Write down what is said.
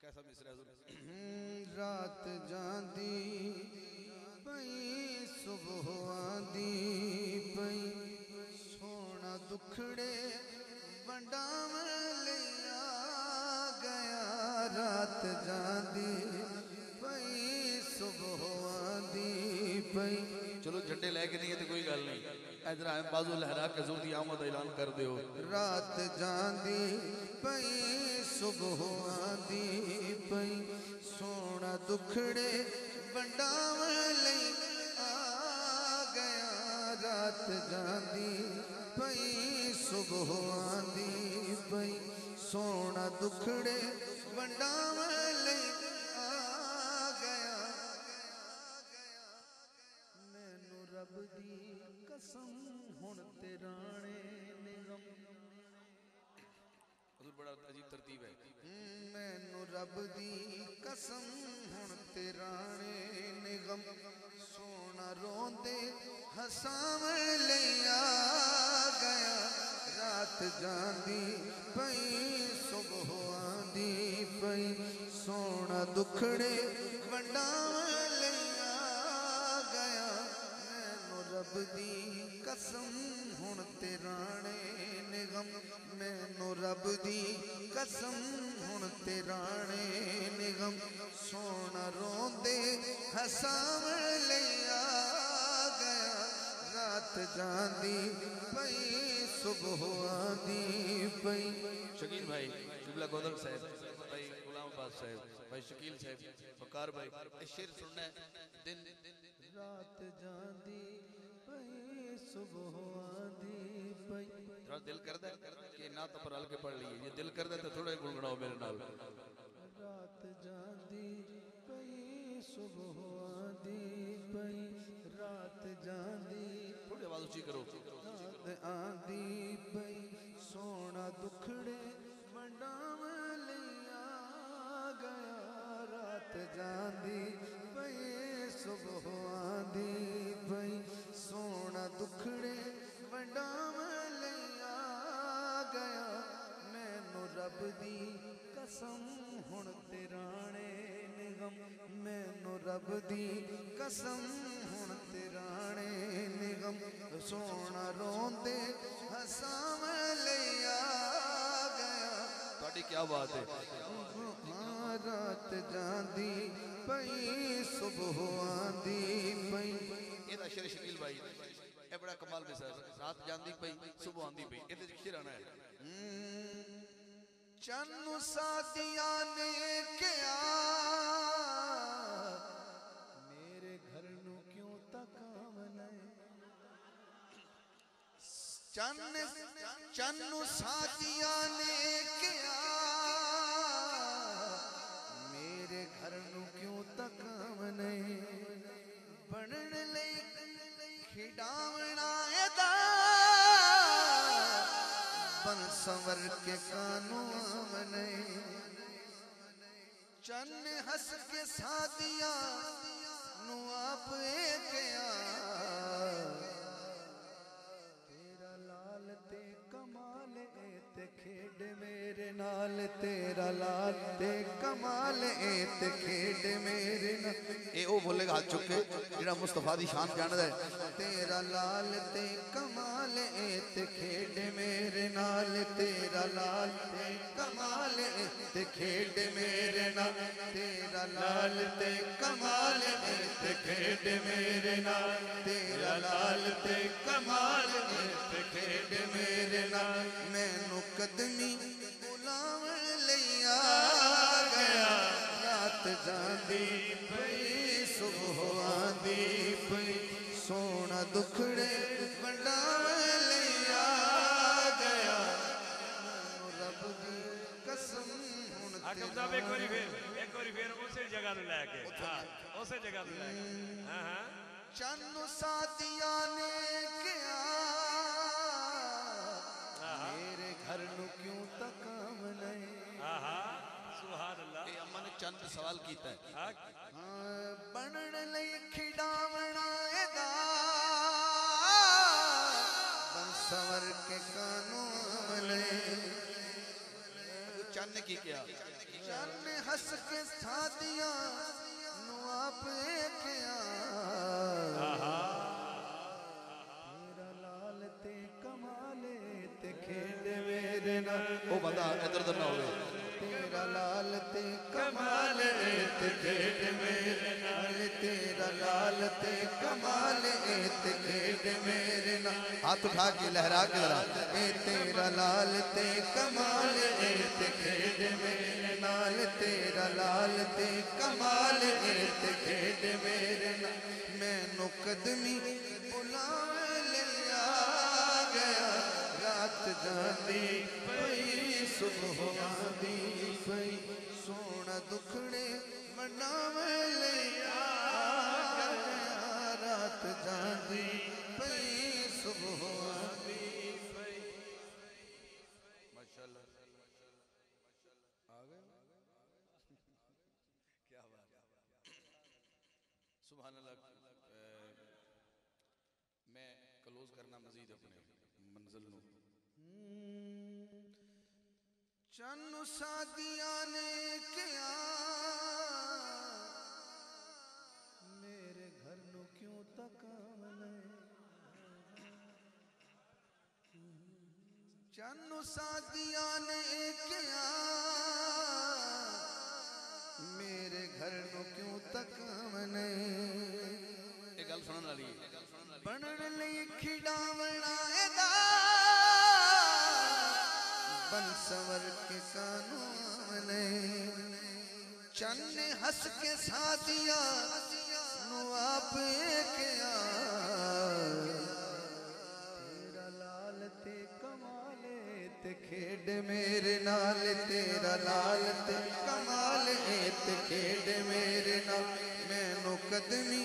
کیسا رات جاندی پئی صبح آندی پئی۔ سونا دکھڑے ونڈام لیا گیا۔ رات جاندی پئی صبح آندی پئی۔ چلو جھنڈے لے کے نہیں ہے تو کوئی گل نہیں۔ ادھر بازو لہرا کے زور دی آمد اعلان کر دیو۔ رات جاندی پئی، صبح آندی پئی۔ سونا دکھڑے ونڈاو لئی آ گیا۔ رات جاندی پئی، صبح آندی پئی۔ سونا دکھڑے ونڈاو لئی آ گیا۔ مینو رب دی قسم ہن تیرانے نغم حضور بڑا عجیب ترتیب ہے۔ مینو رب دی قسم ہن تیرانے نغم سونا روندے ہساو لیا گیا۔ رات جاندی پئی صبح آندی پئی۔ سونا دکھڑے ونڈاو لیا رب دی قسم ہن تیرانے نغم مینو رب دی قسم ہن تیرانے نغم سونا روندے ہساو لیا گیا۔ رات جاندی پئی صبح آندی پئی۔ شکیل بھائی قبلہ گودل صاحب بھائی غلام عباس صاحب بھائی شکیل صاحب فقار بھائی شیر سننا ہے۔ دن رات جاندی پئی صبح آندی پئی تھوڑا دل کردا ہے کہ نہ تو پر ہل کے پڑھ لیے۔ یہ دل کردا ہے تو تھوڑا ہی گنگناؤ میرے نال۔ رات جاندی پئی صبح آندی پئی رات جاندی تھوڑی آواز اچھی کرو۔ رات آندی رب دی قسم ہن تیرانے نغم مینو رب دی قسم ہن تیرانے نغم سونا روندے ہساو لیا گیا۔ تھوڑی کیا بات ہے؟ رات جاندی پئی صبح آندی پئی۔ یہ دا شیر شکیل بھائی اے بڑا کمال میں جاندی پئی صبح آندی پئی۔ یہ شیر آنا ہے۔ چن ساتھیاں نے کیا میرے گھر نو کیوں تکاونا چن چن ساتھیاں نے کیا میرے گھر نو کیوں تکا تکاونا بنن لئی کھڈاونا سور کے قانون چن ہس کے ساتھیاں نو آپ کیا تیرا لال تے کمال اے تے کھیڈ میرے نال تیرا لال تے کمال اے تے کھیڈ میرے نال۔ اے او بولے گا ہاتھ چکے جڑا مصطفیٰ دی شان جاند ہے۔ تیرا لال تے تیرا لال تے کمال اے تے کھیڈ میرے نال تیرا لال تے کمال اے تے کھیڈ میرے نال تیرا لال تے کمال اے تے کھیڈ میرے نال مینوں قدمی غلام لیا گیا رات جاندی پئی صبح آندی صاحب ایک باری پھر ایک باری پھر اسی جگہ نو لے کے۔ ہاں اسی جگہ نو لے کے۔ ہاں ہاں۔ چند ساتھیاں نے کیا میرے گھر نو کیوں تکام نہیں؟ ہاں ہاں۔ سبحان اللہ۔ اے اماں نے چند سوال کیتا ہے۔ ہاں۔ ہاں بنن لئی کھڈاونا ادا بن سور کے کانوں والے چند نے کی کیا؟ چن ہس کے سادیاں نو آپ کیا تیرا لال تے کمالے تے میرے نال وہ بندہ ادھر ادھر نہ ہوئے تیرا لال تے کمال تے میرے نال تیرا لال تے کمال ہاتھ اٹھا کے لہرا کے ذرا۔ اے تیرا لال، تے کمال تے کھیڈ میرے نال۔ تیرا لال، تے کمال تے کھیڈ میرے نال۔ مینوں قدمی بلاوے لیا گیا۔ رات جاندی پئی، صبح آندی پئی۔ سونا دکھڑے مناوے لیا گیا۔ رات جاندی کلوز کرنا مزید اپنے منزل نو۔ چن سادیاں نے کیا۔ میرے گھر نو کیوں تکاونے چن سادیاں نے کیا۔ میرے گھر نو کیوں تکاونے ایک گل سنن والی۔ ہے ਬਣਨ ਲਈ ਖਿਡਾਵਣਾ ਦਾ। ਬੰਸਵਰ ਕੇ ਕਾਨੂੰਨ ਚੰਨ ਹੱਸ ਕੇ ਸਾਥੀਆਂ ਨੂੰ ਆਪ ਏਕਿਆ ਤੇਰਾ ਲਾਲ ਤੇ ਕਮਾਲੇ ਤੇ ਖੇਡ ਮੇਰੇ ਨਾਲ। ਤੇਰਾ ਲਾਲ ਤੇ ਕਮਾਲੇ ਤੇ ਖੇਡ ਮੇਰੇ ਨਾਲ। ਮੈਨੂੰ ਕਦਮੀ